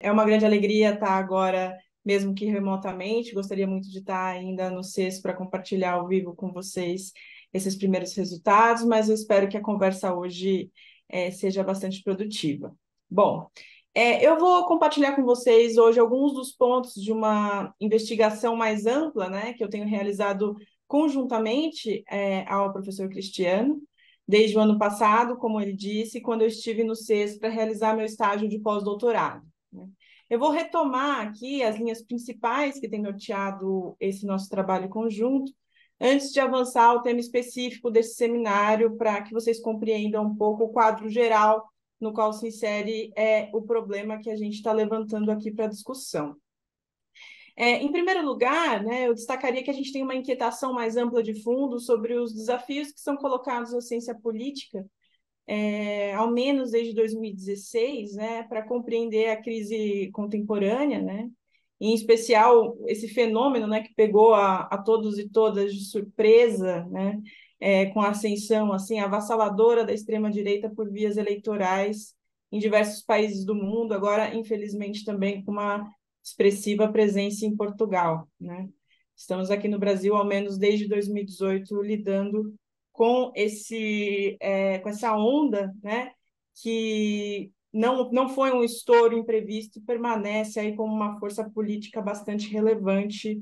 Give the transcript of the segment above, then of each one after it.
É uma grande alegria estar agora, mesmo que remotamente. Gostaria muito de estar ainda no CES para compartilhar ao vivo com vocês esses primeiros resultados, mas eu espero que a conversa hoje é, seja bastante produtiva. Bom, é, eu vou compartilhar com vocês hoje alguns dos pontos de uma investigação mais ampla, né, que eu tenho realizado conjuntamente é, ao professor Cristiano, desde o ano passado, como ele disse, quando eu estive no CES para realizar meu estágio de pós-doutorado. Né. Eu vou retomar aqui as linhas principais que têm norteado esse nosso trabalho conjunto, antes de avançar ao tema específico desse seminário, para que vocês compreendam um pouco o quadro geral no qual se insere é, o problema que a gente está levantando aqui para discussão. É, em primeiro lugar, né, eu destacaria que a gente tem uma inquietação mais ampla de fundo sobre os desafios que são colocados na ciência política, é, ao menos desde 2016, né, para compreender a crise contemporânea, né, em especial esse fenômeno né, que pegou a, a todos e todas de surpresa, né, é, com a ascensão assim avassaladora da extrema-direita por vias eleitorais em diversos países do mundo, agora, infelizmente, também com uma expressiva presença em Portugal. Né? Estamos aqui no Brasil, ao menos desde 2018, lidando com, esse, é, com essa onda né, que não, não foi um estouro imprevisto, permanece aí como uma força política bastante relevante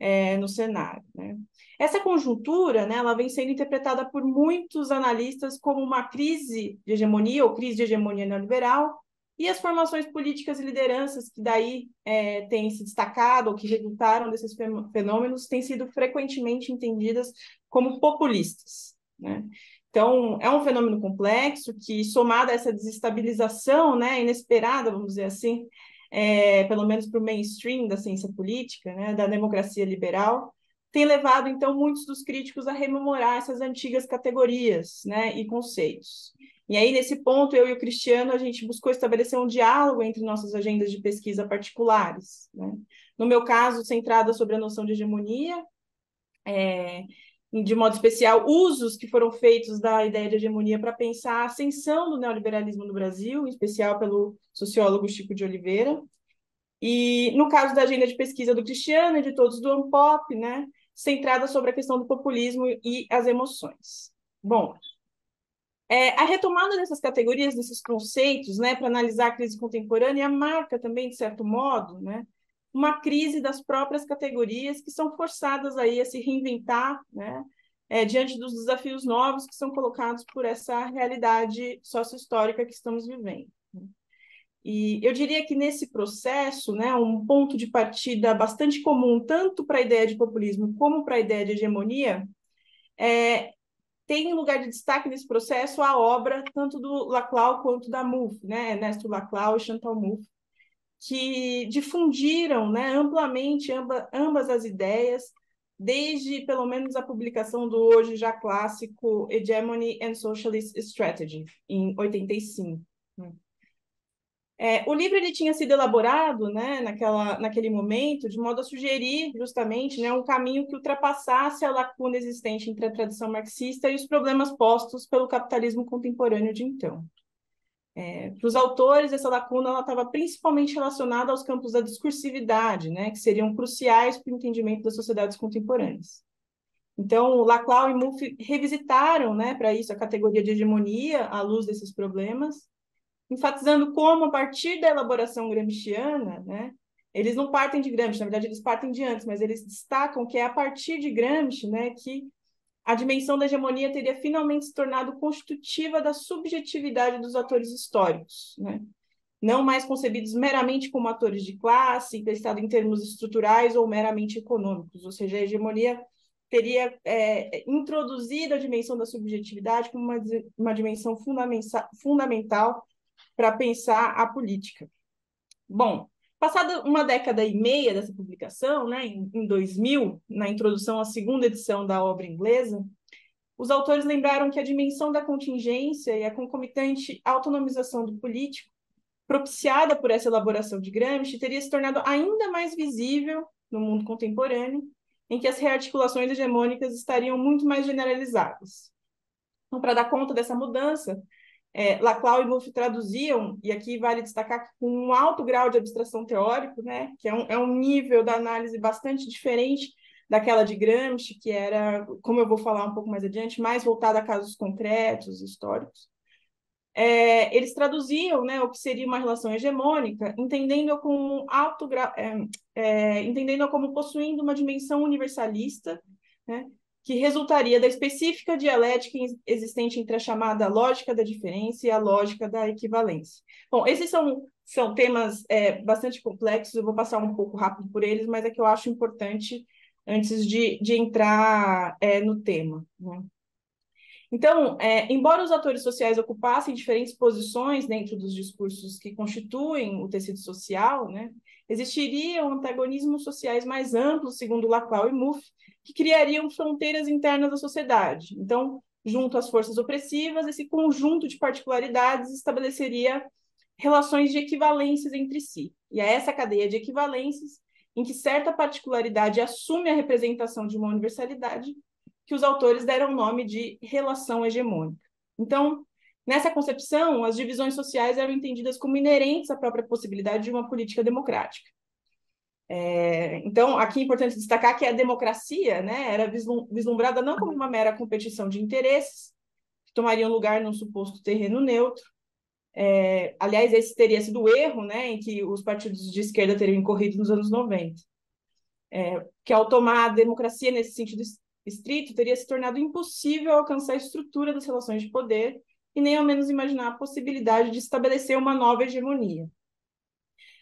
é, no cenário. Né? Essa conjuntura, né, ela vem sendo interpretada por muitos analistas como uma crise de hegemonia ou crise de hegemonia neoliberal, e as formações políticas e lideranças que daí é, têm se destacado ou que resultaram desses fenômenos têm sido frequentemente entendidas como populistas. Né? Então, é um fenômeno complexo que, somado a essa desestabilização né, inesperada, vamos dizer assim, é, pelo menos para o mainstream da ciência política, né, da democracia liberal, tem levado, então, muitos dos críticos a rememorar essas antigas categorias né, e conceitos. E aí, nesse ponto, eu e o Cristiano, a gente buscou estabelecer um diálogo entre nossas agendas de pesquisa particulares. Né? No meu caso, centrada sobre a noção de hegemonia, é, de modo especial, usos que foram feitos da ideia de hegemonia para pensar a ascensão do neoliberalismo no Brasil, em especial pelo sociólogo Chico de Oliveira. E no caso da agenda de pesquisa do Cristiano e de todos do Ampop, né, centrada sobre a questão do populismo e as emoções. Bom, é, a retomada dessas categorias, desses conceitos, né, para analisar a crise contemporânea, marca também, de certo modo, né, uma crise das próprias categorias que são forçadas aí a se reinventar, né, é, diante dos desafios novos que são colocados por essa realidade sócio-histórica que estamos vivendo. E eu diria que nesse processo, né, um ponto de partida bastante comum, tanto para a ideia de populismo como para a ideia de hegemonia, é, tem lugar de destaque nesse processo a obra tanto do Laclau quanto da Mouffe, né, Ernesto Laclau e Chantal Mouffe, que difundiram né, amplamente amba, ambas as ideias, desde pelo menos a publicação do hoje já clássico Hegemony and Socialist Strategy, em 85. É, o livro ele tinha sido elaborado né, naquela, naquele momento de modo a sugerir justamente né, um caminho que ultrapassasse a lacuna existente entre a tradição marxista e os problemas postos pelo capitalismo contemporâneo de então. É, para os autores, essa lacuna estava principalmente relacionada aos campos da discursividade, né, que seriam cruciais para o entendimento das sociedades contemporâneas. Então, Laclau e Mouffe revisitaram né, para isso a categoria de hegemonia à luz desses problemas enfatizando como, a partir da elaboração gramsciana, né, eles não partem de Gramsci, na verdade, eles partem de antes, mas eles destacam que é a partir de Gramsci né, que a dimensão da hegemonia teria finalmente se tornado constitutiva da subjetividade dos atores históricos, né? não mais concebidos meramente como atores de classe, emprestado em termos estruturais ou meramente econômicos, ou seja, a hegemonia teria é, introduzido a dimensão da subjetividade como uma, uma dimensão fundamental para pensar a política. Bom, passada uma década e meia dessa publicação, né, em, em 2000, na introdução à segunda edição da obra inglesa, os autores lembraram que a dimensão da contingência e a concomitante autonomização do político, propiciada por essa elaboração de Gramsci, teria se tornado ainda mais visível no mundo contemporâneo, em que as rearticulações hegemônicas estariam muito mais generalizadas. Então, para dar conta dessa mudança, é, Laclau e Mouffe traduziam, e aqui vale destacar com um alto grau de abstração teórico, né, que é um, é um nível da análise bastante diferente daquela de Gramsci, que era, como eu vou falar um pouco mais adiante, mais voltada a casos concretos, históricos. É, eles traduziam né, o que seria uma relação hegemônica, entendendo como alto é, é, entendendo como possuindo uma dimensão universalista, né, que resultaria da específica dialética existente entre a chamada lógica da diferença e a lógica da equivalência. Bom, esses são, são temas é, bastante complexos, eu vou passar um pouco rápido por eles, mas é que eu acho importante antes de, de entrar é, no tema. Né? Então, é, embora os atores sociais ocupassem diferentes posições dentro dos discursos que constituem o tecido social, né, existiriam antagonismos sociais mais amplos, segundo Laclau e Mouffe, que criariam fronteiras internas da sociedade. Então, junto às forças opressivas, esse conjunto de particularidades estabeleceria relações de equivalências entre si. E é essa cadeia de equivalências em que certa particularidade assume a representação de uma universalidade que os autores deram o nome de relação hegemônica. Então, nessa concepção, as divisões sociais eram entendidas como inerentes à própria possibilidade de uma política democrática. É, então, aqui é importante destacar que a democracia né, era vislumbrada não como uma mera competição de interesses, que tomariam lugar num suposto terreno neutro. É, aliás, esse teria sido o erro né, em que os partidos de esquerda teriam incorrido nos anos 90. É, que ao tomar a democracia nesse sentido estrito, teria se tornado impossível alcançar a estrutura das relações de poder e nem ao menos imaginar a possibilidade de estabelecer uma nova hegemonia.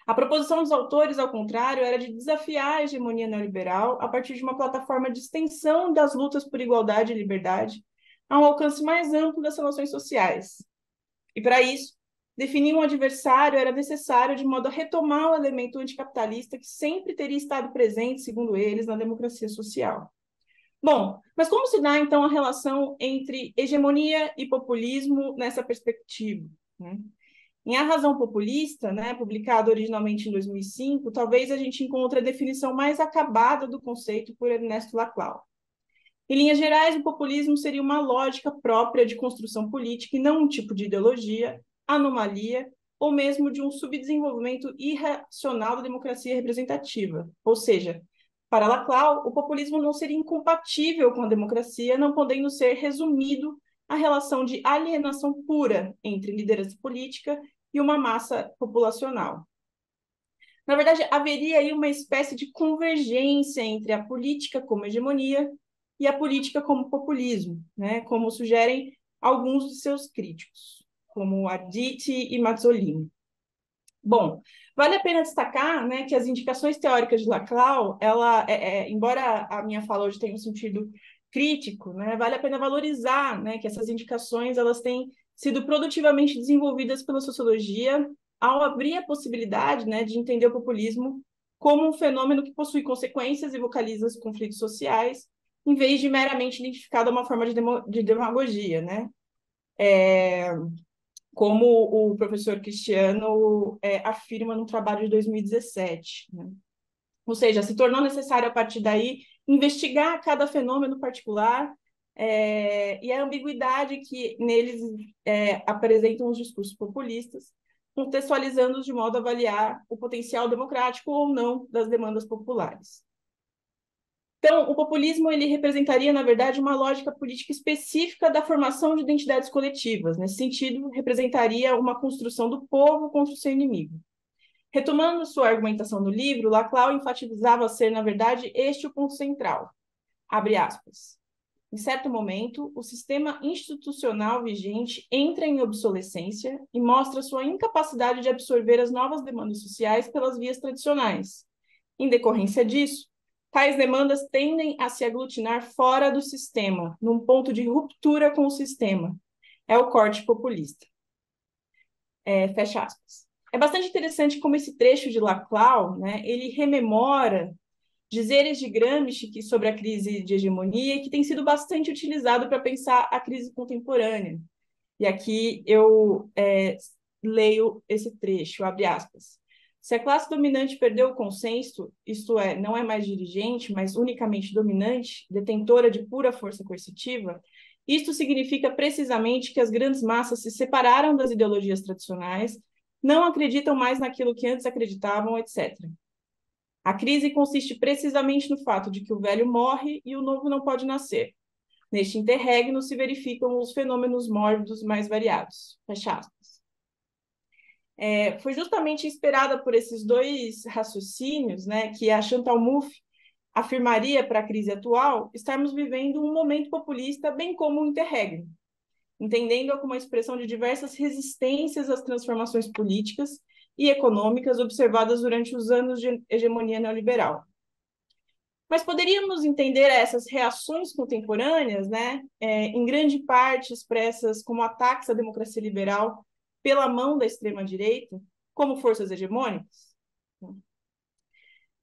A proposição dos autores, ao contrário, era de desafiar a hegemonia neoliberal a partir de uma plataforma de extensão das lutas por igualdade e liberdade a um alcance mais amplo das relações sociais. E para isso, definir um adversário era necessário de modo a retomar o elemento anticapitalista que sempre teria estado presente, segundo eles, na democracia social. Bom, mas como se dá então a relação entre hegemonia e populismo nessa perspectiva? Né? Em A Razão Populista, né, publicado originalmente em 2005, talvez a gente encontre a definição mais acabada do conceito por Ernesto Laclau. Em linhas gerais, o populismo seria uma lógica própria de construção política e não um tipo de ideologia, anomalia ou mesmo de um subdesenvolvimento irracional da democracia representativa. Ou seja, para Laclau, o populismo não seria incompatível com a democracia, não podendo ser resumido a relação de alienação pura entre liderança política e uma massa populacional. Na verdade, haveria aí uma espécie de convergência entre a política como hegemonia e a política como populismo, né? como sugerem alguns de seus críticos, como Arditi e Mazzolini. Bom, vale a pena destacar né, que as indicações teóricas de Laclau, ela, é, é, embora a minha fala hoje tenha um sentido crítico, né, vale a pena valorizar né, que essas indicações elas têm sido produtivamente desenvolvidas pela sociologia ao abrir a possibilidade né, de entender o populismo como um fenômeno que possui consequências e vocaliza os conflitos sociais, em vez de meramente identificado a uma forma de, demagogia. Né? É, como o professor Cristiano é, afirma no trabalho de 2017. Né? Ou seja, se tornou necessário, a partir daí, investigar cada fenômeno particular é, e a ambiguidade que neles é, apresentam os discursos populistas, contextualizando-os de modo a avaliar o potencial democrático ou não das demandas populares. Então, o populismo ele representaria, na verdade, uma lógica política específica da formação de identidades coletivas. Nesse sentido, representaria uma construção do povo contra o seu inimigo. Retomando sua argumentação no livro, Laclau enfatizava ser, na verdade, este o ponto central. Abre aspas. Em certo momento, o sistema institucional vigente entra em obsolescência e mostra sua incapacidade de absorver as novas demandas sociais pelas vias tradicionais. Em decorrência disso, tais demandas tendem a se aglutinar fora do sistema, num ponto de ruptura com o sistema. É o corte populista. É, fecha aspas. É bastante interessante como esse trecho de Laclau, né, ele rememora dizeres de Gramsci sobre a crise de hegemonia que tem sido bastante utilizado para pensar a crise contemporânea. E aqui eu é, leio esse trecho, abre aspas. Se a classe dominante perdeu o consenso, isto é, não é mais dirigente, mas unicamente dominante, detentora de pura força coercitiva, Isto significa precisamente que as grandes massas se separaram das ideologias tradicionais, não acreditam mais naquilo que antes acreditavam, etc. A crise consiste precisamente no fato de que o velho morre e o novo não pode nascer. Neste interregno se verificam os fenômenos mórbidos mais variados. Fecha aspas. É, foi justamente inspirada por esses dois raciocínios né, que a Chantal Mouffe afirmaria para a crise atual estarmos vivendo um momento populista bem como um interregno, entendendo-a como uma expressão de diversas resistências às transformações políticas e econômicas observadas durante os anos de hegemonia neoliberal. Mas poderíamos entender essas reações contemporâneas, né, é, em grande parte expressas como ataques à democracia liberal pela mão da extrema-direita, como forças hegemônicas?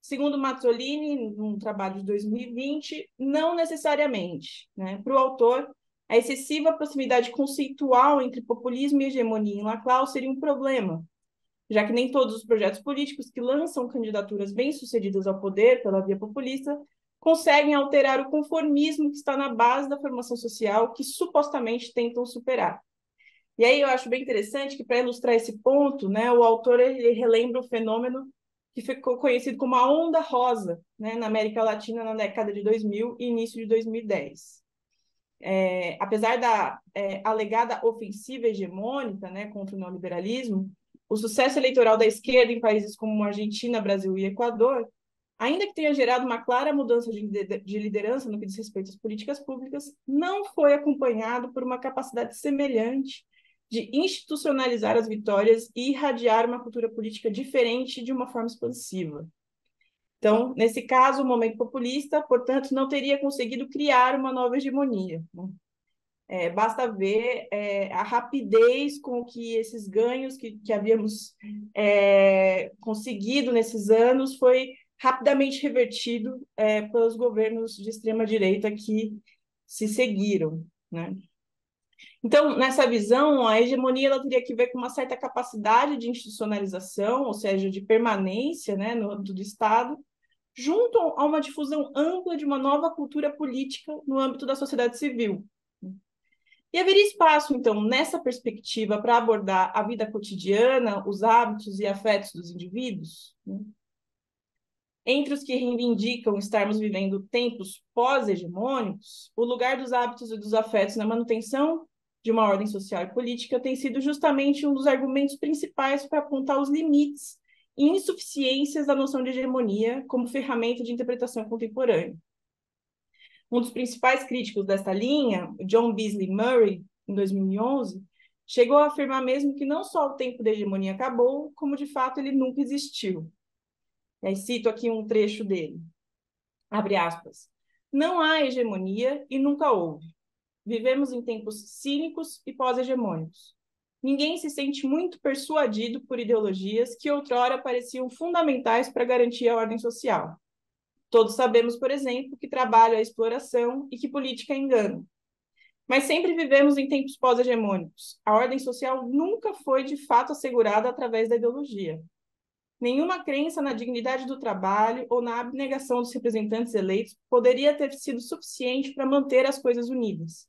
Segundo Mazzolini, num trabalho de 2020, não necessariamente. Né? Para o autor, a excessiva proximidade conceitual entre populismo e hegemonia em Laclau seria um problema, já que nem todos os projetos políticos que lançam candidaturas bem-sucedidas ao poder pela via populista conseguem alterar o conformismo que está na base da formação social que supostamente tentam superar. E aí eu acho bem interessante que, para ilustrar esse ponto, né, o autor ele relembra o fenômeno que ficou conhecido como a onda rosa né, na América Latina na década de 2000 e início de 2010. É, apesar da é, alegada ofensiva hegemônica né, contra o neoliberalismo, o sucesso eleitoral da esquerda em países como Argentina, Brasil e Equador, ainda que tenha gerado uma clara mudança de, de liderança no que diz respeito às políticas públicas, não foi acompanhado por uma capacidade semelhante de institucionalizar as vitórias e irradiar uma cultura política diferente de uma forma expansiva. Então, nesse caso, o momento populista, portanto, não teria conseguido criar uma nova hegemonia. Né? É, basta ver é, a rapidez com que esses ganhos que, que havíamos é, conseguido nesses anos foi rapidamente revertido é, pelos governos de extrema direita que se seguiram, né? Então, nessa visão, a hegemonia ela teria que ver com uma certa capacidade de institucionalização, ou seja, de permanência né, no âmbito do Estado, junto a uma difusão ampla de uma nova cultura política no âmbito da sociedade civil, e haveria espaço, então, nessa perspectiva, para abordar a vida cotidiana, os hábitos e afetos dos indivíduos? Né? Entre os que reivindicam estarmos vivendo tempos pós-hegemônicos, o lugar dos hábitos e dos afetos na manutenção de uma ordem social e política tem sido justamente um dos argumentos principais para apontar os limites e insuficiências da noção de hegemonia como ferramenta de interpretação contemporânea. Um dos principais críticos desta linha, John Beasley Murray, em 2011, chegou a afirmar mesmo que não só o tempo da hegemonia acabou, como de fato ele nunca existiu. E aí cito aqui um trecho dele. Abre aspas. Não há hegemonia e nunca houve. Vivemos em tempos cínicos e pós-hegemônicos. Ninguém se sente muito persuadido por ideologias que outrora pareciam fundamentais para garantir a ordem social. Todos sabemos, por exemplo, que trabalho é exploração e que política é engano. Mas sempre vivemos em tempos pós-hegemônicos. A ordem social nunca foi de fato assegurada através da ideologia. Nenhuma crença na dignidade do trabalho ou na abnegação dos representantes eleitos poderia ter sido suficiente para manter as coisas unidas.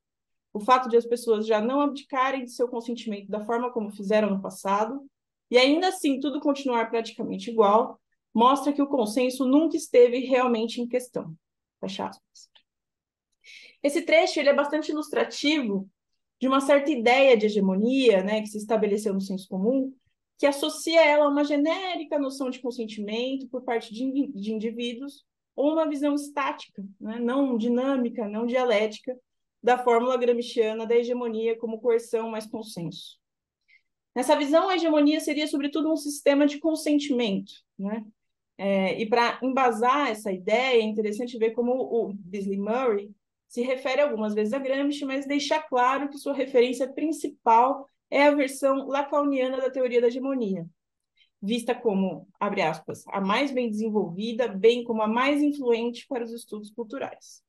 O fato de as pessoas já não abdicarem de seu consentimento da forma como fizeram no passado, e ainda assim tudo continuar praticamente igual, mostra que o consenso nunca esteve realmente em questão. Fecha aspas. Esse trecho ele é bastante ilustrativo de uma certa ideia de hegemonia né, que se estabeleceu no senso comum, que associa ela a uma genérica noção de consentimento por parte de, de indivíduos ou uma visão estática, né, não dinâmica, não dialética, da fórmula gramsciana da hegemonia como coerção mais consenso. Nessa visão, a hegemonia seria, sobretudo, um sistema de consentimento, né? É, e para embasar essa ideia, é interessante ver como o Beasley Murray se refere algumas vezes a Gramsci, mas deixa claro que sua referência principal é a versão lacaniana da teoria da hegemonia, vista como, abre aspas, a mais bem desenvolvida, bem como a mais influente para os estudos culturais.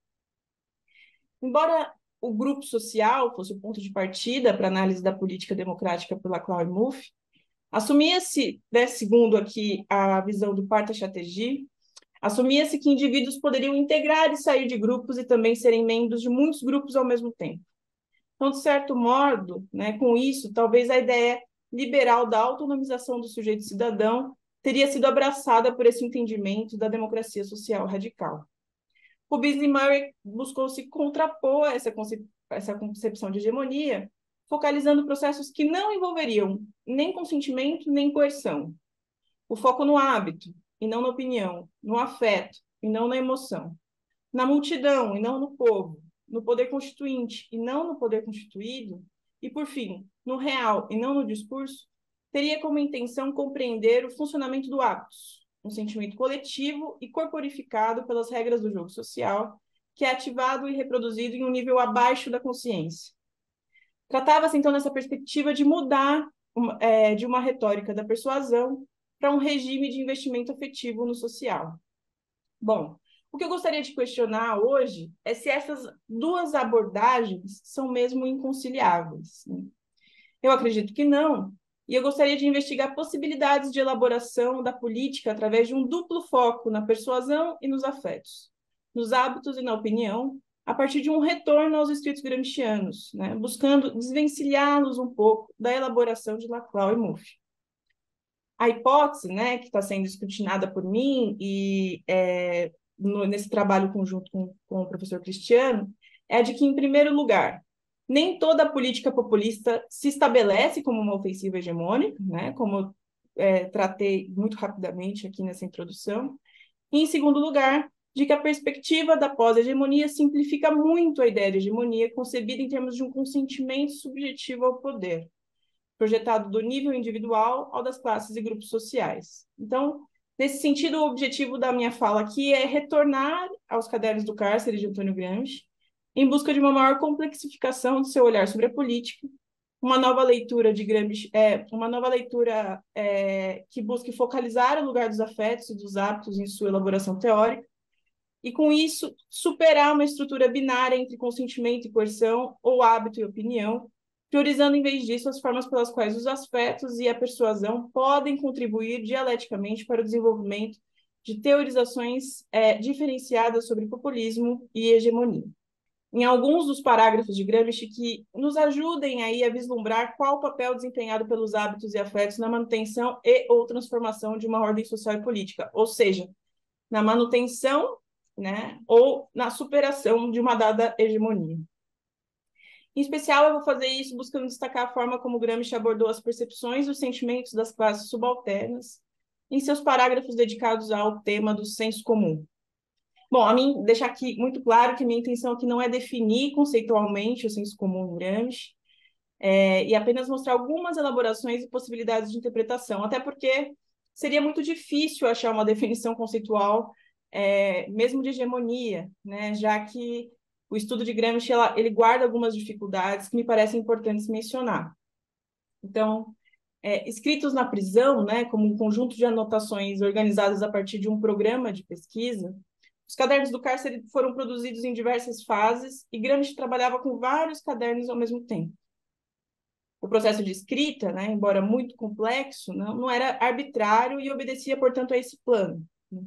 Embora o grupo social fosse o ponto de partida para análise da política democrática por Laclau e Mouffe, Assumia-se, né, segundo aqui a visão do Parta Chatterjee, assumia-se que indivíduos poderiam integrar e sair de grupos e também serem membros de muitos grupos ao mesmo tempo. Então, de certo modo, né, com isso, talvez a ideia liberal da autonomização do sujeito cidadão teria sido abraçada por esse entendimento da democracia social radical. O Beasley Murray buscou se contrapor a essa, essa concepção de hegemonia, focalizando processos que não envolveriam nem consentimento nem coerção. O foco no hábito, e não na opinião, no afeto, e não na emoção, na multidão, e não no povo, no poder constituinte, e não no poder constituído, e, por fim, no real, e não no discurso, teria como intenção compreender o funcionamento do hábitos, um sentimento coletivo e corporificado pelas regras do jogo social, que é ativado e reproduzido em um nível abaixo da consciência. Tratava-se, então, nessa perspectiva de mudar é, de uma retórica da persuasão para um regime de investimento afetivo no social. Bom, o que eu gostaria de questionar hoje é se essas duas abordagens são mesmo inconciliáveis. Né? Eu acredito que não, e eu gostaria de investigar possibilidades de elaboração da política através de um duplo foco na persuasão e nos afetos, nos hábitos e na opinião, a partir de um retorno aos escritos gramscianos, né, buscando desvencilhá-los um pouco da elaboração de Laclau e Mouffe. A hipótese, né, que está sendo escrutinada por mim e é, no, nesse trabalho conjunto com, com o professor Cristiano, é de que, em primeiro lugar, nem toda política populista se estabelece como uma ofensiva hegemônica, né? como é, tratei muito rapidamente aqui nessa introdução. E, em segundo lugar, de que a perspectiva da pós-hegemonia simplifica muito a ideia de hegemonia concebida em termos de um consentimento subjetivo ao poder, projetado do nível individual ao das classes e grupos sociais. Então, nesse sentido, o objetivo da minha fala aqui é retornar aos cadernos do cárcere de Antônio Gramsci, em busca de uma maior complexificação do seu olhar sobre a política, uma nova leitura de Gramsci, é, uma nova leitura é, que busque focalizar o lugar dos afetos e dos hábitos em sua elaboração teórica, e com isso superar uma estrutura binária entre consentimento e coerção, ou hábito e opinião, priorizando em vez disso as formas pelas quais os afetos e a persuasão podem contribuir dialeticamente para o desenvolvimento de teorizações é, diferenciadas sobre populismo e hegemonia em alguns dos parágrafos de Gramsci que nos ajudem aí a vislumbrar qual o papel desempenhado pelos hábitos e afetos na manutenção e ou transformação de uma ordem social e política, ou seja, na manutenção, né, ou na superação de uma dada hegemonia. Em especial, eu vou fazer isso buscando destacar a forma como Gramsci abordou as percepções e os sentimentos das classes subalternas em seus parágrafos dedicados ao tema do senso comum, Bom, a mim, deixar aqui muito claro que minha intenção aqui não é definir conceitualmente o senso comum Gramsci, é, e apenas mostrar algumas elaborações e possibilidades de interpretação, até porque seria muito difícil achar uma definição conceitual, é, mesmo de hegemonia, né, já que o estudo de Gramsci ela, ele guarda algumas dificuldades que me parecem importantes mencionar. Então, é, escritos na prisão, né, como um conjunto de anotações organizadas a partir de um programa de pesquisa, os cadernos do cárcere foram produzidos em diversas fases e Gramsci trabalhava com vários cadernos ao mesmo tempo. O processo de escrita, né, embora muito complexo, não, não era arbitrário e obedecia, portanto, a esse plano. Né?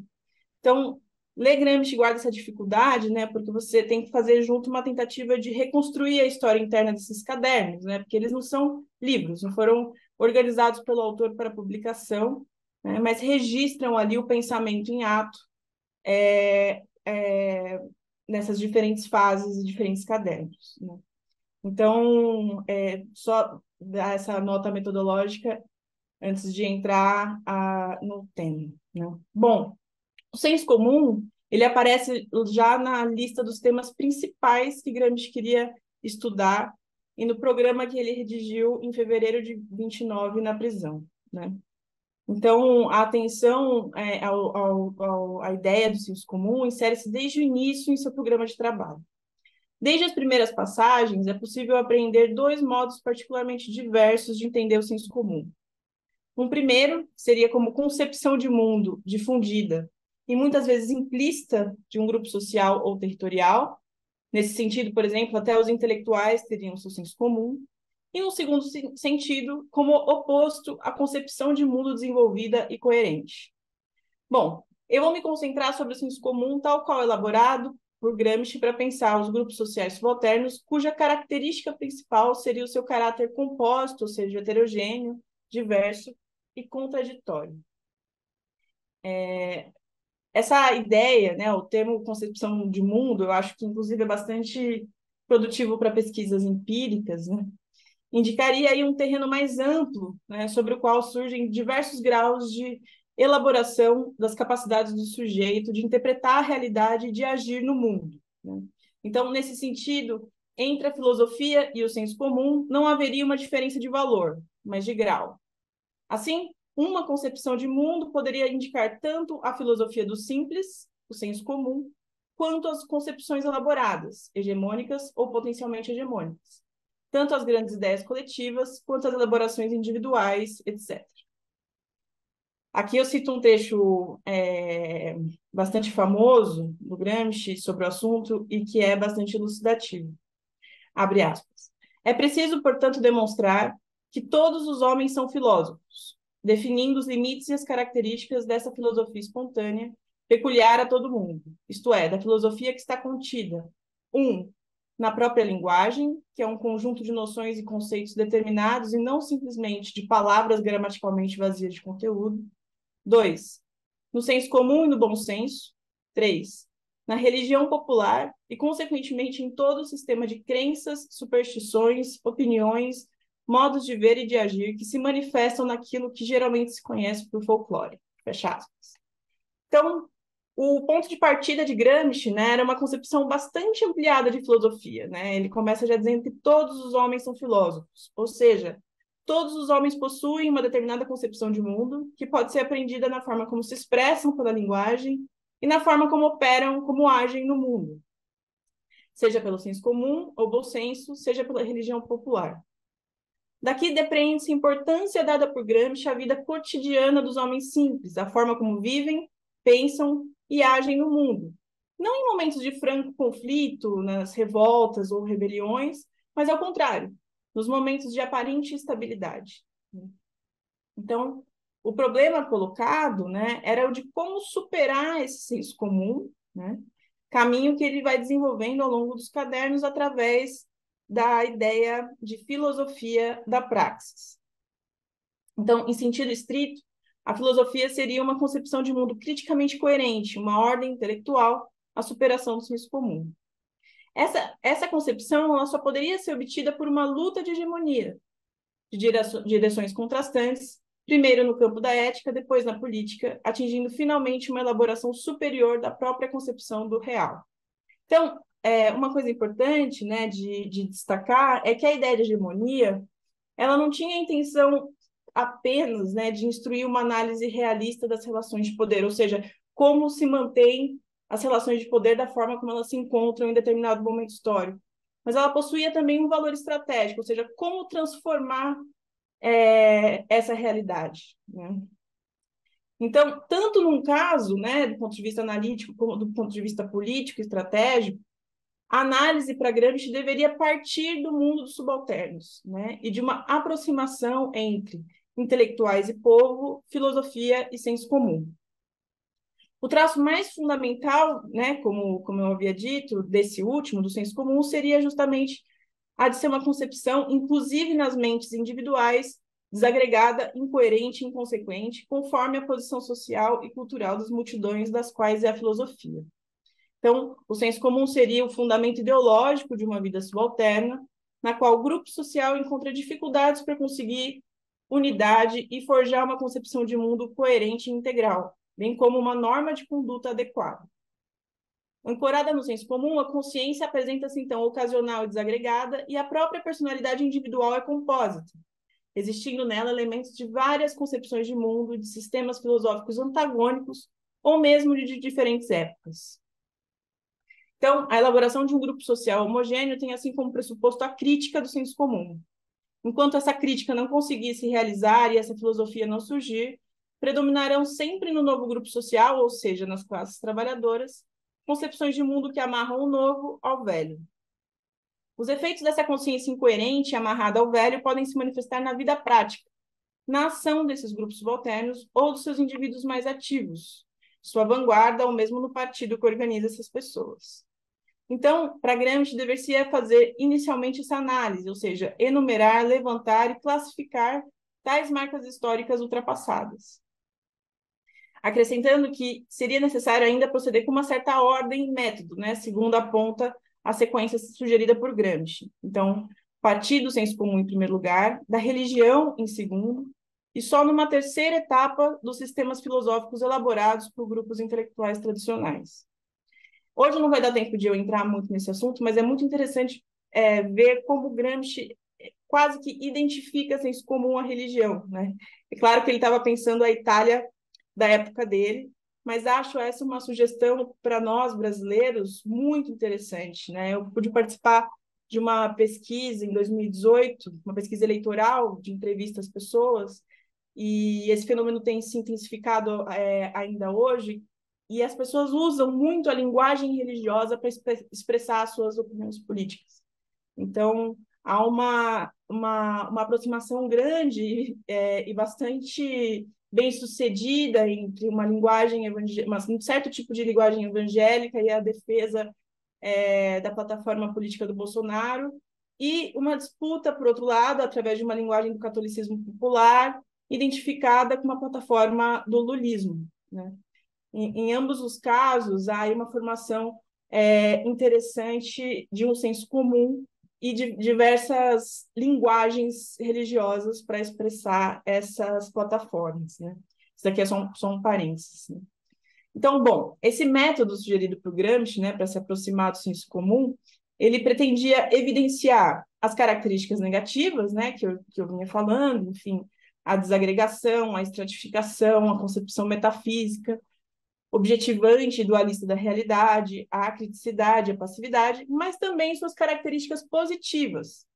Então, ler Gramsci guarda essa dificuldade, né, porque você tem que fazer junto uma tentativa de reconstruir a história interna desses cadernos, né, porque eles não são livros, não foram organizados pelo autor para publicação, né, mas registram ali o pensamento em ato é, é, nessas diferentes fases e diferentes cadernos. Né? Então, é, só dar essa nota metodológica antes de entrar a, no tema. Né? Bom, o senso comum ele aparece já na lista dos temas principais que Gramsci queria estudar e no programa que ele redigiu em fevereiro de 29 na prisão. Né? Então, a atenção é, ao, ao, à ideia do senso comum insere-se desde o início em seu programa de trabalho. Desde as primeiras passagens, é possível apreender dois modos particularmente diversos de entender o senso comum. Um primeiro seria como concepção de mundo difundida e muitas vezes implícita de um grupo social ou territorial. Nesse sentido, por exemplo, até os intelectuais teriam seu senso comum e, um segundo sentido, como oposto à concepção de mundo desenvolvida e coerente. Bom, eu vou me concentrar sobre o senso comum tal qual elaborado por Gramsci para pensar os grupos sociais subalternos, cuja característica principal seria o seu caráter composto, ou seja, heterogêneo, diverso e contraditório. É, essa ideia, né, o termo concepção de mundo, eu acho que inclusive é bastante produtivo para pesquisas empíricas, né? Indicaria aí um terreno mais amplo, né, sobre o qual surgem diversos graus de elaboração das capacidades do sujeito de interpretar a realidade e de agir no mundo. Né? Então, nesse sentido, entre a filosofia e o senso comum, não haveria uma diferença de valor, mas de grau. Assim, uma concepção de mundo poderia indicar tanto a filosofia do simples, o senso comum, quanto as concepções elaboradas, hegemônicas ou potencialmente hegemônicas, tanto as grandes ideias coletivas quanto as elaborações individuais, etc. Aqui eu cito um trecho é, bastante famoso do Gramsci sobre o assunto e que é bastante elucidativo. Abre aspas. É preciso, portanto, demonstrar que todos os homens são filósofos, definindo os limites e as características dessa filosofia espontânea, peculiar a todo mundo, isto é, da filosofia que está contida, um, na própria linguagem, que é um conjunto de noções e conceitos determinados e não simplesmente de palavras gramaticalmente vazias de conteúdo, Dois, no senso comum e no bom senso. Três, na religião popular e, consequentemente, em todo o sistema de crenças, superstições, opiniões, modos de ver e de agir que se manifestam naquilo que geralmente se conhece por folclore. Fecha aspas. Então, o ponto de partida de Gramsci né, era uma concepção bastante ampliada de filosofia. Né? Ele começa já dizendo que todos os homens são filósofos, ou seja, Todos os homens possuem uma determinada concepção de mundo, que pode ser aprendida na forma como se expressam pela linguagem e na forma como operam, como agem no mundo, seja pelo senso comum ou bom senso, seja pela religião popular. Daqui depreende-se a importância dada por Gramsci à vida cotidiana dos homens simples, a forma como vivem, pensam e agem no mundo. Não em momentos de franco conflito, nas revoltas ou rebeliões, mas ao contrário, nos momentos de aparente instabilidade. Então, o problema colocado né, era o de como superar esse senso comum, né, caminho que ele vai desenvolvendo ao longo dos cadernos através da ideia de filosofia da praxis. Então, em sentido estrito, a filosofia seria uma concepção de mundo criticamente coerente, uma ordem intelectual, a superação do senso comum. Essa, essa concepção ela só poderia ser obtida por uma luta de hegemonia, de direções contrastantes, primeiro no campo da ética, depois na política, atingindo finalmente uma elaboração superior da própria concepção do real. Então, é, uma coisa importante né, de, de destacar é que a ideia de hegemonia ela não tinha a intenção apenas né, de instruir uma análise realista das relações de poder, ou seja, como se mantém as relações de poder da forma como elas se encontram em determinado momento histórico. Mas ela possuía também um valor estratégico, ou seja, como transformar é, essa realidade. Né? Então, tanto num caso, né, do ponto de vista analítico, como do ponto de vista político, estratégico, a análise para Gramsci deveria partir do mundo dos subalternos, né, e de uma aproximação entre intelectuais e povo, filosofia e senso comum. O traço mais fundamental, né, como, como eu havia dito, desse último, do senso comum, seria justamente a de ser uma concepção, inclusive nas mentes individuais, desagregada, incoerente inconsequente, conforme a posição social e cultural das multidões das quais é a filosofia. Então, o senso comum seria o fundamento ideológico de uma vida subalterna, na qual o grupo social encontra dificuldades para conseguir unidade e forjar uma concepção de mundo coerente e integral, bem como uma norma de conduta adequada. Ancorada no senso comum, a consciência apresenta-se então ocasional e desagregada, e a própria personalidade individual é compósita, existindo nela elementos de várias concepções de mundo, de sistemas filosóficos antagônicos ou mesmo de diferentes épocas. Então, a elaboração de um grupo social homogêneo tem assim como pressuposto a crítica do senso comum. Enquanto essa crítica não conseguir se realizar e essa filosofia não surgir, predominarão sempre no novo grupo social, ou seja, nas classes trabalhadoras, concepções de mundo que amarram o novo ao velho. Os efeitos dessa consciência incoerente amarrada ao velho podem se manifestar na vida prática, na ação desses grupos subalternos ou dos seus indivíduos mais ativos, sua vanguarda ou mesmo no partido que organiza essas pessoas. Então, para Gramsci, deveria fazer inicialmente essa análise, ou seja, enumerar, levantar e classificar tais marcas históricas ultrapassadas. Acrescentando que seria necessário ainda proceder com uma certa ordem e método, né, segundo aponta a sequência sugerida por Gramsci. Então, partir do senso comum em primeiro lugar, da religião em segundo, e só numa terceira etapa dos sistemas filosóficos elaborados por grupos intelectuais tradicionais. Hoje não vai dar tempo de eu entrar muito nesse assunto, mas é muito interessante é, ver como Gramsci quase que identifica senso comum a religião. Né? É claro que ele estava pensando a Itália da época dele, mas acho essa uma sugestão para nós brasileiros muito interessante. Né? Eu pude participar de uma pesquisa em 2018, uma pesquisa eleitoral de entrevista às pessoas, e esse fenômeno tem se intensificado é, ainda hoje, e as pessoas usam muito a linguagem religiosa para expressar suas opiniões políticas. Então, há uma, uma, uma aproximação grande é, e bastante bem sucedida entre uma linguagem um certo tipo de linguagem evangélica e a defesa é, da plataforma política do Bolsonaro e uma disputa por outro lado através de uma linguagem do catolicismo popular identificada com uma plataforma do lulismo. Né? Em, em, ambos os casos, há uma formação é, interessante de um senso comum e de diversas linguagens religiosas para expressar essas plataformas. Né? Isso daqui é só um, só um parênteses. Né? Então, bom, esse método sugerido por Gramsci, né, para se aproximar do senso comum, ele pretendia evidenciar as características negativas, né, que eu, que eu vinha falando, enfim, a desagregação, a estratificação, a concepção metafísica, objetivante dualista da realidade, a criticidade, a passividade, mas também suas características positivas,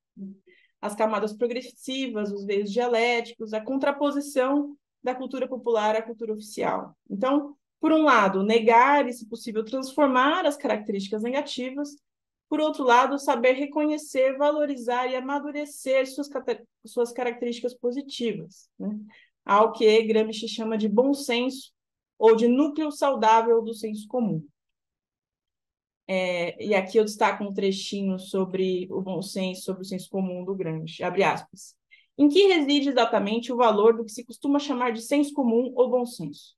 as camadas progressivas, os veios dialéticos, a contraposição da cultura popular à cultura oficial. Então, por um lado, negar e, se possível, transformar as características negativas, por outro lado, saber reconhecer, valorizar e amadurecer suas, suas características positivas, né? ao que Gramsci chama de bom senso ou de núcleo saudável do senso comum. É, e aqui eu destaco um trechinho sobre o bom senso, sobre o senso comum do Gramsci, abre aspas. Em que reside exatamente o valor do que se costuma chamar de senso comum ou bom senso?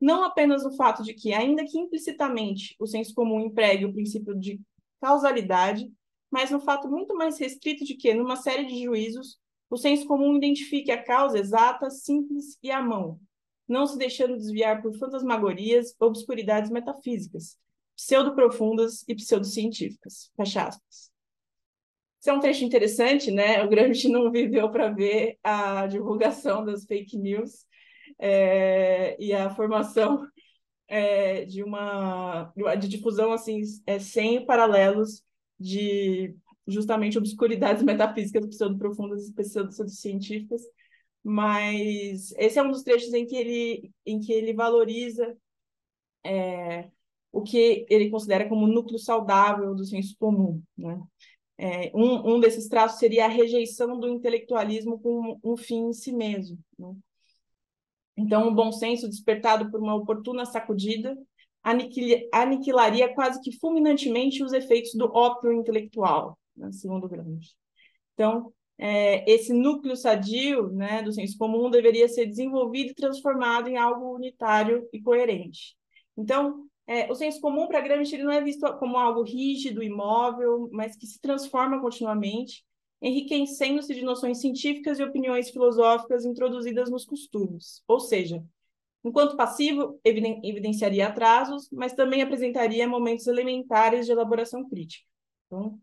Não apenas o fato de que, ainda que implicitamente, o senso comum empregue o princípio de causalidade, mas no fato muito mais restrito de que, numa série de juízos, o senso comum identifique a causa exata, simples e à mão, não se deixando desviar por fantasmagorias, obscuridades metafísicas, pseudo-profundas e pseudocientíficas. Fecha aspas. Isso é um trecho interessante, né? O Gramsci não viveu para ver a divulgação das fake news é, e a formação é, de uma de difusão assim é, sem paralelos de justamente obscuridades metafísicas pseudo-profundas e pseudo-científicas, mas esse é um dos trechos em que ele em que ele valoriza é, o que ele considera como núcleo saudável do senso comum, né? É, um, um desses traços seria a rejeição do intelectualismo como um fim em si mesmo. Né? Então, o bom senso, despertado por uma oportuna sacudida, aniquilaria quase que fulminantemente os efeitos do ópio intelectual, né, segundo Gramsci. Então, é, esse núcleo sadio né, do senso comum deveria ser desenvolvido e transformado em algo unitário e coerente. Então, é, o senso comum para Gramsci ele não é visto como algo rígido, imóvel, mas que se transforma continuamente enriquecendo-se de noções científicas e opiniões filosóficas introduzidas nos costumes. Ou seja, enquanto passivo, eviden evidenciaria atrasos, mas também apresentaria momentos elementares de elaboração crítica. Então,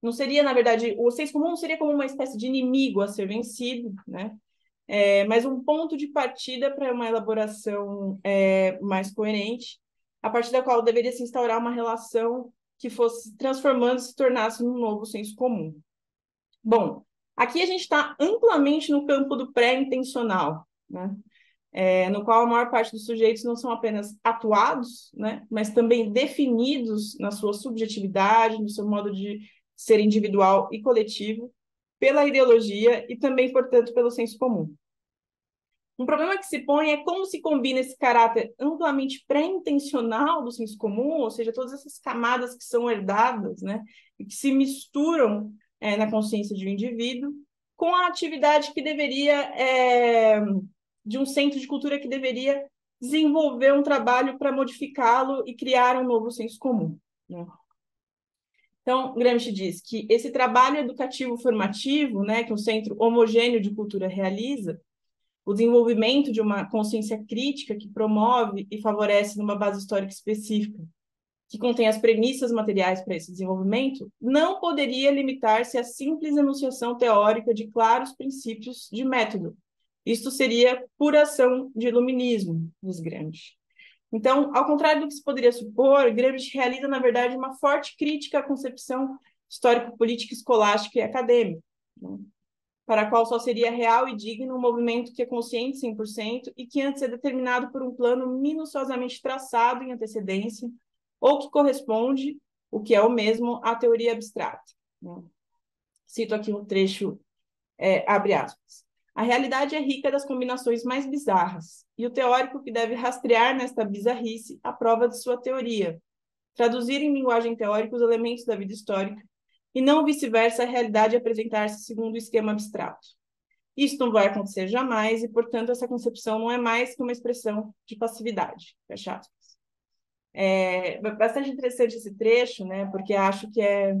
não seria, na verdade, o senso comum seria como uma espécie de inimigo a ser vencido, né? É, mas um ponto de partida para uma elaboração é, mais coerente, a partir da qual deveria se instaurar uma relação que fosse transformando se tornasse um novo senso comum. Bom, aqui a gente está amplamente no campo do pré-intencional, né? É, no qual a maior parte dos sujeitos não são apenas atuados, né? mas também definidos na sua subjetividade, no seu modo de ser individual e coletivo, pela ideologia e também, portanto, pelo senso comum. Um problema que se põe é como se combina esse caráter amplamente pré-intencional do senso comum, ou seja, todas essas camadas que são herdadas, né, e que se misturam é, na consciência de um indivíduo, com a atividade que deveria, é, de um centro de cultura que deveria desenvolver um trabalho para modificá-lo e criar um novo senso comum. Né? Então, Gramsci diz que esse trabalho educativo formativo, né, que o Centro Homogêneo de Cultura realiza, o desenvolvimento de uma consciência crítica que promove e favorece numa base histórica específica, que contém as premissas materiais para esse desenvolvimento, não poderia limitar-se à simples enunciação teórica de claros princípios de método. Isto seria pura ação de iluminismo, diz Gramsci. Então, ao contrário do que se poderia supor, Gramsci realiza, na verdade, uma forte crítica à concepção histórico-política, escolástica e acadêmica, né? para a qual só seria real e digno um movimento que é consciente 100% e que antes é determinado por um plano minuciosamente traçado em antecedência, ou que corresponde, o que é o mesmo, à teoria abstrata. Né? Cito aqui um trecho, é, abre aspas. A realidade é rica das combinações mais bizarras, e o teórico que deve rastrear nesta bizarrice a prova de sua teoria, traduzir em linguagem teórica os elementos da vida histórica, e não vice-versa a realidade apresentar-se segundo o esquema abstrato. Isso não vai acontecer jamais, e, portanto, essa concepção não é mais que uma expressão de passividade. Fecha aspas. É bastante interessante esse trecho, né, porque acho que é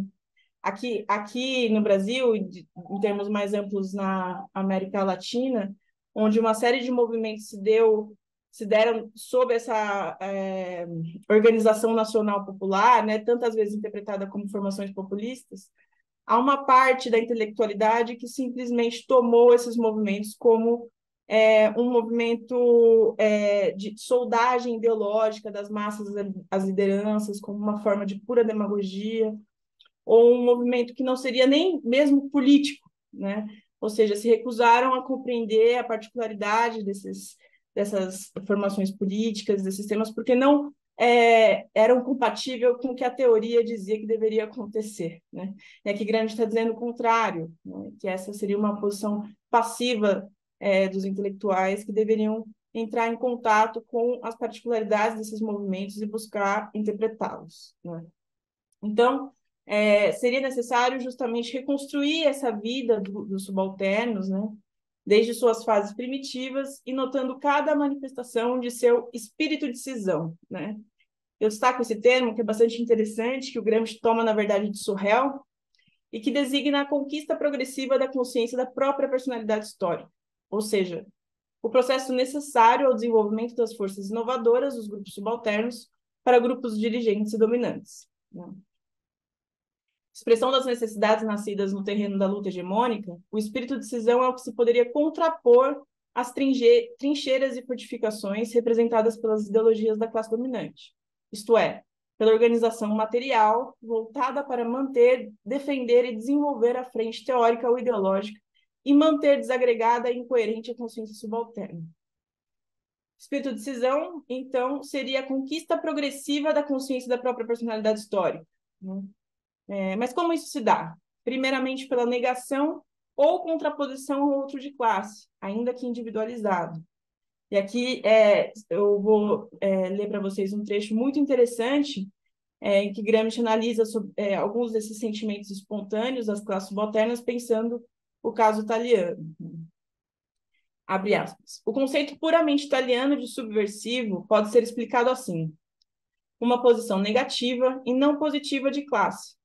aqui, aqui no Brasil, em termos mais amplos na América Latina, onde uma série de movimentos se deu se deram sob essa é, organização nacional popular, né, tantas vezes interpretada como formações populistas, há uma parte da intelectualidade que simplesmente tomou esses movimentos como é, um movimento é, de soldagem ideológica das massas às lideranças, como uma forma de pura demagogia, ou um movimento que não seria nem mesmo político, né? Ou seja, se recusaram a compreender a particularidade desses, dessas formações políticas, desses temas, porque não é, eram compatíveis com o que a teoria dizia que deveria acontecer. Né? E aqui Grande está dizendo o contrário, né? que essa seria uma posição passiva é, dos intelectuais que deveriam entrar em contato com as particularidades desses movimentos e buscar interpretá-los. Né? Então, é, seria necessário justamente reconstruir essa vida do, dos subalternos, né? desde suas fases primitivas e notando cada manifestação de seu espírito de cisão. Né? Eu destaco esse termo, que é bastante interessante, que o Gramsci toma, na verdade, de Sorrel, e que designa a conquista progressiva da consciência da própria personalidade histórica, ou seja, o processo necessário ao desenvolvimento das forças inovadoras dos grupos subalternos para grupos dirigentes e dominantes. Né? Expressão das necessidades nascidas no terreno da luta hegemônica, o espírito de cisão é o que se poderia contrapor às trincheiras e fortificações representadas pelas ideologias da classe dominante, isto é, pela organização material voltada para manter, defender e desenvolver a frente teórica ou ideológica e manter desagregada e incoerente a consciência subalterna. Espírito de cisão, então, seria a conquista progressiva da consciência da própria personalidade histórica. Né? É, mas como isso se dá? Primeiramente pela negação ou contraposição ao outro de classe, ainda que individualizado. E aqui é, eu vou é, ler para vocês um trecho muito interessante é, em que Gramsci analisa sobre, é, alguns desses sentimentos espontâneos das classes subalternas, pensando o caso italiano. Abre aspas. O conceito puramente italiano de subversivo pode ser explicado assim: uma posição negativa e não positiva de classe,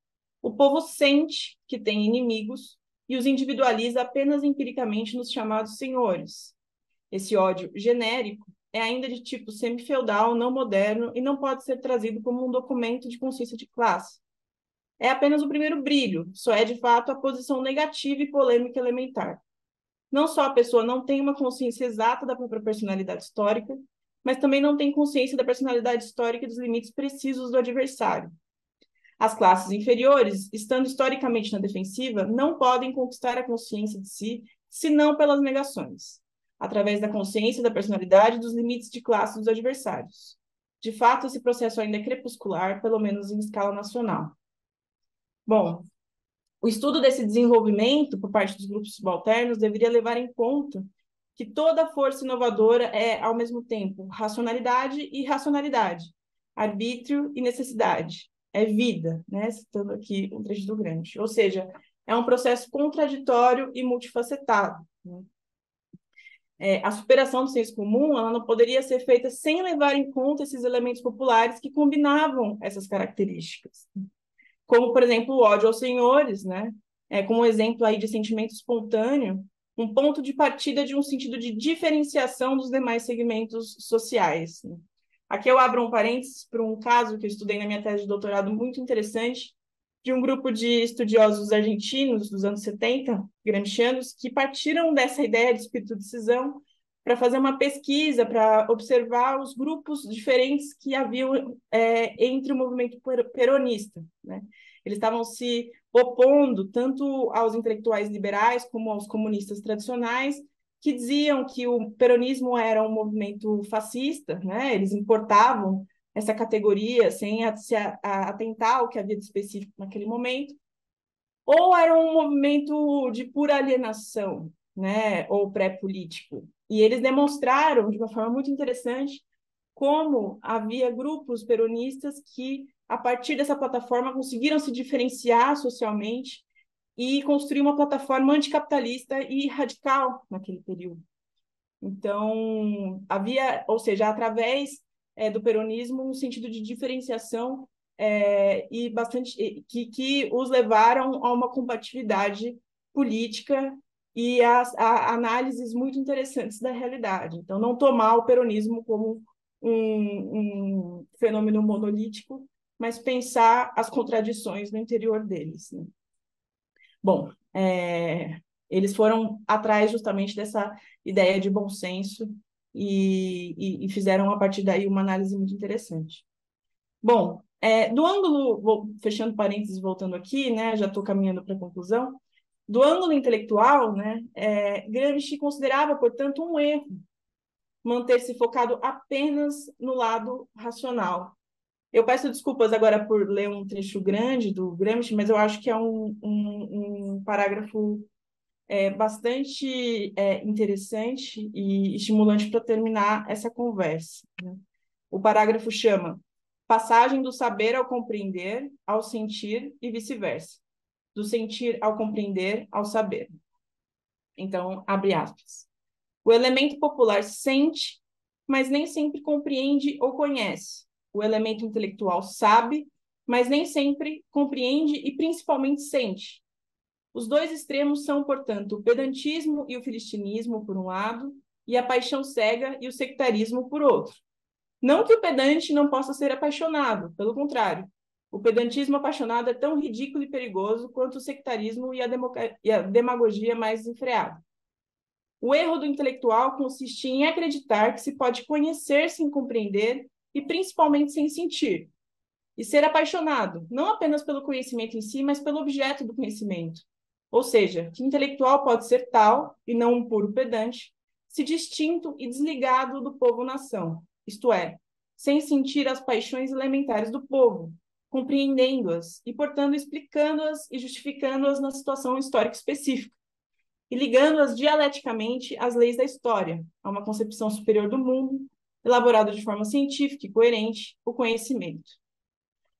o povo sente que tem inimigos e os individualiza apenas empiricamente nos chamados senhores. Esse ódio genérico é ainda de tipo semi-feudal, não moderno e não pode ser trazido como um documento de consciência de classe. É apenas o primeiro brilho, só é de fato a posição negativa e polêmica elementar. Não só a pessoa não tem uma consciência exata da própria personalidade histórica, mas também não tem consciência da personalidade histórica e dos limites precisos do adversário. As classes inferiores, estando historicamente na defensiva, não podem conquistar a consciência de si, senão pelas negações, através da consciência da personalidade e dos limites de classe dos adversários. De fato, esse processo ainda é crepuscular, pelo menos em escala nacional. Bom, o estudo desse desenvolvimento por parte dos grupos subalternos deveria levar em conta que toda força inovadora é, ao mesmo tempo, racionalidade e irracionalidade, arbítrio e necessidade, é vida, né? Citando aqui um trecho do Gramsci. Ou seja, é um processo contraditório e multifacetado. Né? É, a superação do senso comum ela não poderia ser feita sem levar em conta esses elementos populares que combinavam essas características. Como, por exemplo, o ódio aos senhores, né? É, como exemplo aí de sentimento espontâneo, um ponto de partida de um sentido de diferenciação dos demais segmentos sociais. Aqui eu abro um parênteses para um caso que eu estudei na minha tese de doutorado muito interessante, de um grupo de estudiosos argentinos dos anos 70, gramscianos, que partiram dessa ideia de espírito de cisão para fazer uma pesquisa, para observar os grupos diferentes que haviam é, entre o movimento peronista. Né? Eles estavam se opondo tanto aos intelectuais liberais como aos comunistas tradicionais, que diziam que o peronismo era um movimento fascista, né? eles importavam essa categoria sem se atentar ao que havia de específico naquele momento, ou era um movimento de pura alienação, né? ou pré-político. E eles demonstraram, de uma forma muito interessante, como havia grupos peronistas que a partir dessa plataforma, conseguiram se diferenciar socialmente e construir uma plataforma anticapitalista e radical naquele período. Então, havia, ou seja, através é, do peronismo, um sentido de diferenciação é, e bastante que, que os levaram a uma compatibilidade política e a, a, análises muito interessantes da realidade. Então, não tomar o peronismo como um, um fenômeno monolítico, mas pensar as contradições no interior deles. Né? Bom, é, eles foram atrás justamente dessa ideia de bom senso e, e, e fizeram a partir daí uma análise muito interessante. Bom, é, do ângulo, vou, fechando parênteses, voltando aqui, né, já estou caminhando para a conclusão, do ângulo intelectual, né, é, Gramsci considerava, portanto, um erro manter-se focado apenas no lado racional, eu peço desculpas agora por ler um trecho grande do Gramsci, mas eu acho que é um, um, um parágrafo é, bastante é, interessante e estimulante para terminar essa conversa. Né? O parágrafo chama Passagem do saber ao compreender, ao sentir e vice-versa. Do sentir ao compreender, ao saber. Então, abre aspas. O elemento popular sente, mas nem sempre compreende ou conhece o elemento intelectual sabe, mas nem sempre compreende e principalmente sente. Os dois extremos são, portanto, o pedantismo e o filistinismo, por um lado, e a paixão cega e o sectarismo, por outro. Não que o pedante não possa ser apaixonado, pelo contrário. O pedantismo apaixonado é tão ridículo e perigoso quanto o sectarismo e a, e a demagogia mais desenfreada. O erro do intelectual consiste em acreditar que se pode conhecer sem compreender e principalmente sem sentir. E ser apaixonado, não apenas pelo conhecimento em si, mas pelo objeto do conhecimento. Ou seja, que intelectual pode ser tal, e não um puro pedante, se distinto e desligado do povo-nação, isto é, sem sentir as paixões elementares do povo, compreendendo-as e, portanto, explicando-as e justificando-as na situação histórica específica, e ligando-as dialeticamente às leis da história, a uma concepção superior do mundo elaborado de forma científica e coerente, o conhecimento.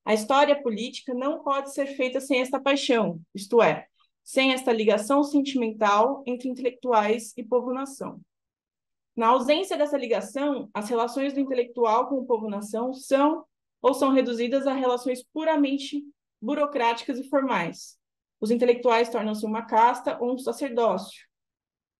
A história política não pode ser feita sem esta paixão, isto é, sem esta ligação sentimental entre intelectuais e povo-nação. Na ausência dessa ligação, as relações do intelectual com o povo-nação são ou são reduzidas a relações puramente burocráticas e formais. Os intelectuais tornam-se uma casta ou um sacerdócio,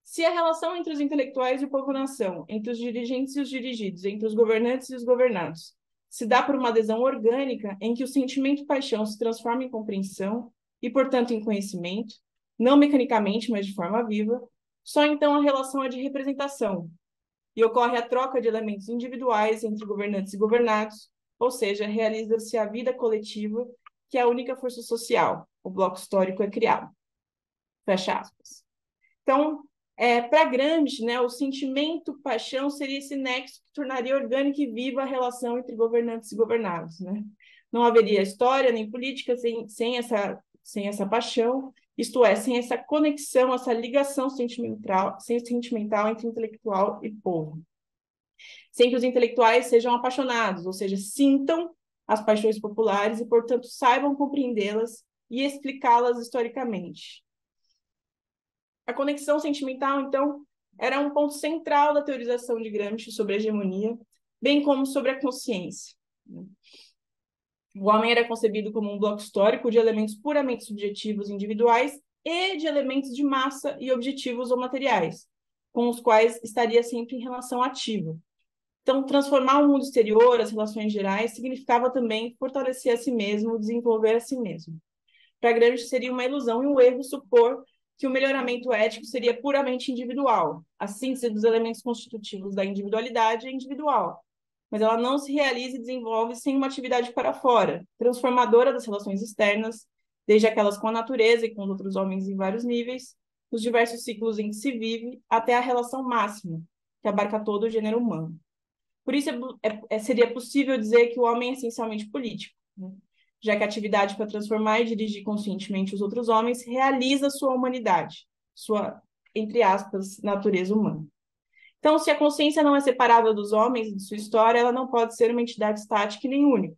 se a relação entre os intelectuais e o povo-nação, entre os dirigentes e os dirigidos, entre os governantes e os governados, se dá por uma adesão orgânica em que o sentimento paixão se transforma em compreensão e, portanto, em conhecimento, não mecanicamente, mas de forma viva, só então a relação é de representação e ocorre a troca de elementos individuais entre governantes e governados, ou seja, realiza-se a vida coletiva, que é a única força social. O bloco histórico é criado. Fecha aspas. Então, é, Para Gramsci, né, o sentimento paixão seria esse nexo que tornaria orgânica e viva a relação entre governantes e governados. Né? Não haveria história nem política sem, sem, essa, sem essa paixão, isto é, sem essa conexão, essa ligação sentimental, sentimental entre intelectual e povo. Sem que os intelectuais sejam apaixonados, ou seja, sintam as paixões populares e, portanto, saibam compreendê-las e explicá-las historicamente. A conexão sentimental, então, era um ponto central da teorização de Gramsci sobre a hegemonia, bem como sobre a consciência. O homem era concebido como um bloco histórico de elementos puramente subjetivos individuais e de elementos de massa e objetivos ou materiais, com os quais estaria sempre em relação ativa. Então, transformar o mundo exterior, as relações gerais, significava também fortalecer a si mesmo, desenvolver a si mesmo. Para Gramsci, seria uma ilusão e um erro supor que o melhoramento ético seria puramente individual. A síntese dos elementos constitutivos da individualidade é individual, mas ela não se realiza e desenvolve sem uma atividade para fora, transformadora das relações externas, desde aquelas com a natureza e com os outros homens em vários níveis, os diversos ciclos em que se vive, até a relação máxima, que abarca todo o gênero humano. Por isso, é, é, seria possível dizer que o homem é essencialmente político, né? Já que a atividade para transformar e dirigir conscientemente os outros homens realiza sua humanidade, sua, entre aspas, natureza humana. Então, se a consciência não é separável dos homens e de sua história, ela não pode ser uma entidade estática e nem única.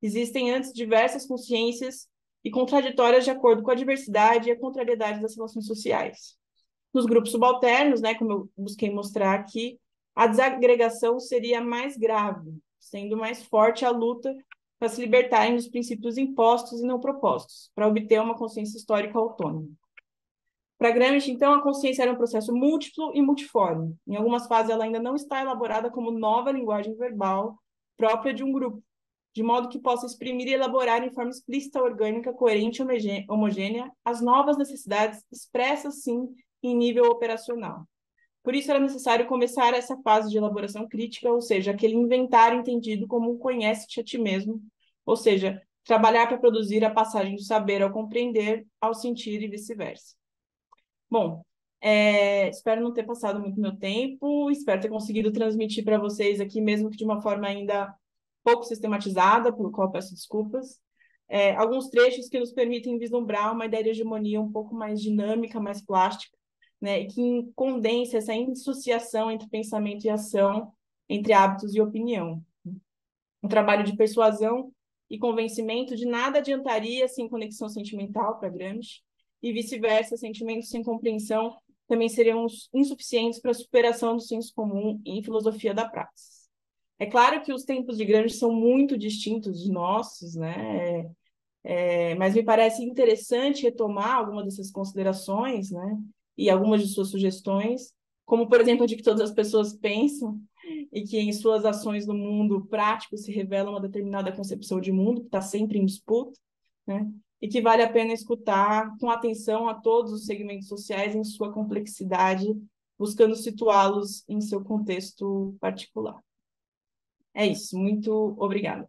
Existem antes diversas consciências e contraditórias de acordo com a diversidade e a contrariedade das relações sociais. Nos grupos subalternos, né, como eu busquei mostrar aqui, a desagregação seria mais grave, sendo mais forte a luta para se libertarem dos princípios impostos e não propostos, para obter uma consciência histórica autônoma. Para Gramsci, então, a consciência era um processo múltiplo e multiforme. Em algumas fases, ela ainda não está elaborada como nova linguagem verbal própria de um grupo, de modo que possa exprimir e elaborar em forma explícita, orgânica, coerente e homogênea as novas necessidades expressas, sim, em nível operacional. Por isso era necessário começar essa fase de elaboração crítica, ou seja, aquele inventário entendido como um conhece-te a ti mesmo, ou seja, trabalhar para produzir a passagem do saber ao compreender, ao sentir e vice-versa. Bom, é, espero não ter passado muito meu tempo, espero ter conseguido transmitir para vocês aqui, mesmo que de uma forma ainda pouco sistematizada, pelo qual peço desculpas, é, alguns trechos que nos permitem vislumbrar uma ideia de hegemonia um pouco mais dinâmica, mais plástica, né, e que condensa essa indissociação entre pensamento e ação, entre hábitos e opinião. Um trabalho de persuasão e convencimento de nada adiantaria sem conexão sentimental para Gramsci, e vice-versa, sentimentos sem compreensão também seriam insuficientes para a superação do senso comum em filosofia da praxe. É claro que os tempos de Gramsci são muito distintos dos nossos, né? É, mas me parece interessante retomar algumas dessas considerações, né? E algumas de suas sugestões, como, por exemplo, de que todas as pessoas pensam e que em suas ações no mundo prático se revela uma determinada concepção de mundo que está sempre em disputa, né? e que vale a pena escutar com atenção a todos os segmentos sociais em sua complexidade, buscando situá-los em seu contexto particular. É isso, muito obrigada.